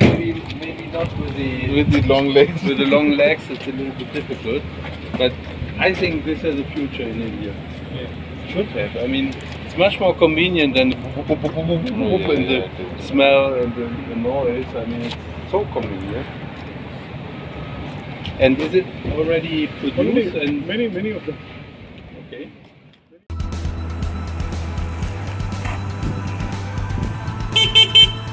Maybe, maybe not with the with the long legs. with the long legs, it's a little bit difficult, but I think this has a future in India. Should have. I mean, it's much more convenient than and the smell and the, the noise. I mean, it's so convenient. And is it already produced? And many many of them okay. Beep, beep, beep.